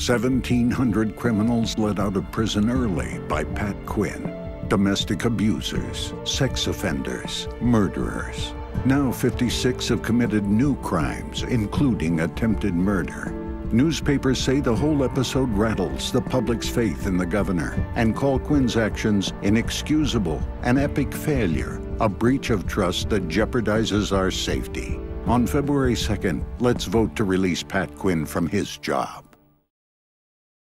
1,700 criminals let out of prison early by Pat Quinn. Domestic abusers, sex offenders, murderers. Now 56 have committed new crimes, including attempted murder. Newspapers say the whole episode rattles the public's faith in the governor and call Quinn's actions inexcusable, an epic failure, a breach of trust that jeopardizes our safety. On February 2nd, let's vote to release Pat Quinn from his job.